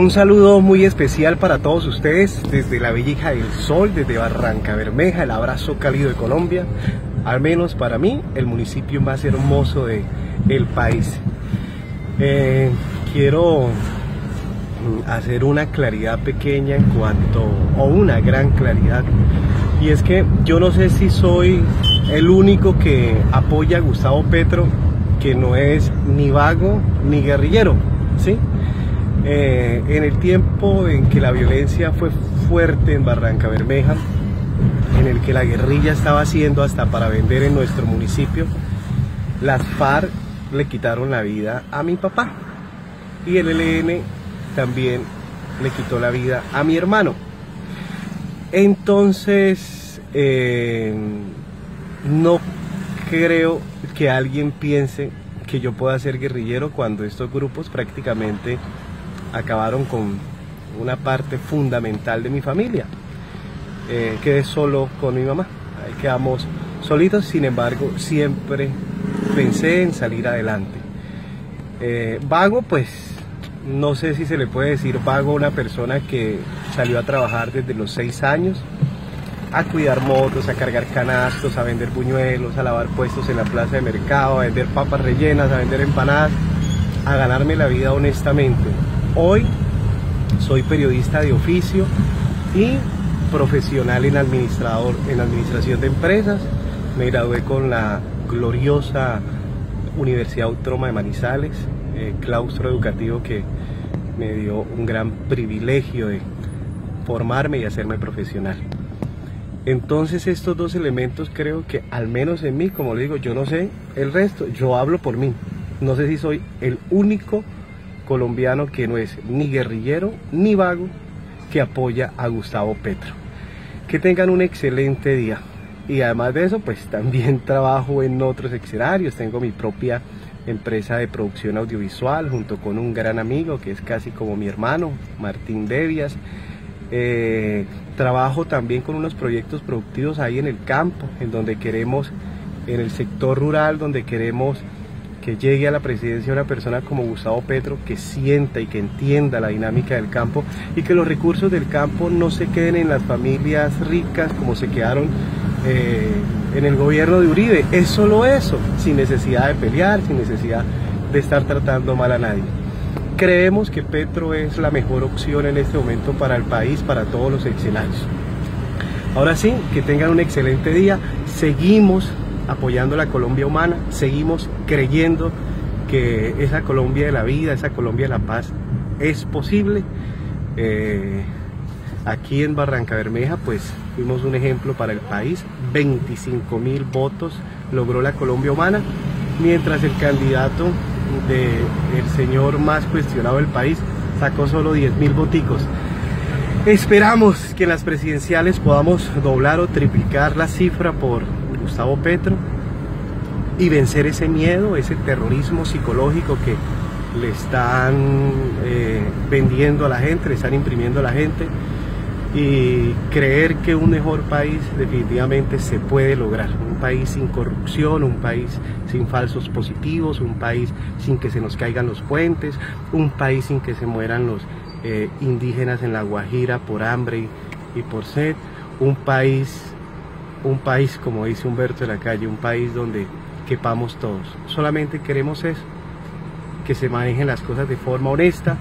Un saludo muy especial para todos ustedes desde la Bellija del Sol, desde Barranca Bermeja, el abrazo cálido de Colombia, al menos para mí, el municipio más hermoso del el país. Eh, quiero hacer una claridad pequeña en cuanto, o una gran claridad, y es que yo no sé si soy el único que apoya a Gustavo Petro, que no es ni vago ni guerrillero, ¿sí? Eh, en el tiempo en que la violencia fue fuerte en Barranca Bermeja, en el que la guerrilla estaba haciendo hasta para vender en nuestro municipio, las FARC le quitaron la vida a mi papá y el ELN también le quitó la vida a mi hermano. Entonces, eh, no creo que alguien piense que yo pueda ser guerrillero cuando estos grupos prácticamente acabaron con una parte fundamental de mi familia. Eh, quedé solo con mi mamá, ahí quedamos solitos, sin embargo siempre pensé en salir adelante. Eh, vago, pues no sé si se le puede decir vago una persona que salió a trabajar desde los seis años, a cuidar motos, a cargar canastos, a vender buñuelos, a lavar puestos en la plaza de mercado, a vender papas rellenas, a vender empanadas, a ganarme la vida honestamente. Hoy soy periodista de oficio y profesional en administrador en administración de empresas. Me gradué con la gloriosa Universidad Autónoma de Manizales, eh, claustro educativo que me dio un gran privilegio de formarme y hacerme profesional. Entonces estos dos elementos creo que al menos en mí, como le digo, yo no sé el resto, yo hablo por mí. No sé si soy el único colombiano que no es ni guerrillero ni vago que apoya a Gustavo Petro. Que tengan un excelente día. Y además de eso, pues también trabajo en otros escenarios. Tengo mi propia empresa de producción audiovisual junto con un gran amigo que es casi como mi hermano, Martín Devias. Eh, trabajo también con unos proyectos productivos ahí en el campo, en donde queremos, en el sector rural, donde queremos que llegue a la presidencia una persona como Gustavo Petro que sienta y que entienda la dinámica del campo y que los recursos del campo no se queden en las familias ricas como se quedaron eh, en el gobierno de Uribe. Es solo eso, sin necesidad de pelear, sin necesidad de estar tratando mal a nadie. Creemos que Petro es la mejor opción en este momento para el país, para todos los escenarios. Ahora sí, que tengan un excelente día. Seguimos apoyando la Colombia humana, seguimos creyendo que esa Colombia de la vida, esa Colombia de la paz es posible. Eh, aquí en Barranca Bermeja pues fuimos un ejemplo para el país, 25 mil votos logró la Colombia humana, mientras el candidato del señor más cuestionado del país sacó solo 10 mil voticos. Esperamos que en las presidenciales podamos doblar o triplicar la cifra por Gustavo Petro y vencer ese miedo, ese terrorismo psicológico que le están eh, vendiendo a la gente, le están imprimiendo a la gente y creer que un mejor país definitivamente se puede lograr. Un país sin corrupción, un país sin falsos positivos, un país sin que se nos caigan los puentes, un país sin que se mueran los eh, indígenas en la Guajira por hambre y por sed, un país un país, como dice Humberto de la Calle, un país donde quepamos todos. Solamente queremos eso, que se manejen las cosas de forma honesta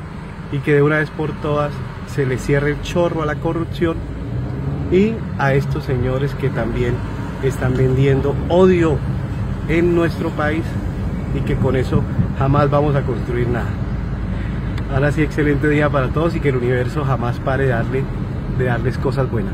y que de una vez por todas se le cierre el chorro a la corrupción y a estos señores que también están vendiendo odio en nuestro país y que con eso jamás vamos a construir nada. Ahora sí, excelente día para todos y que el universo jamás pare de, darle, de darles cosas buenas.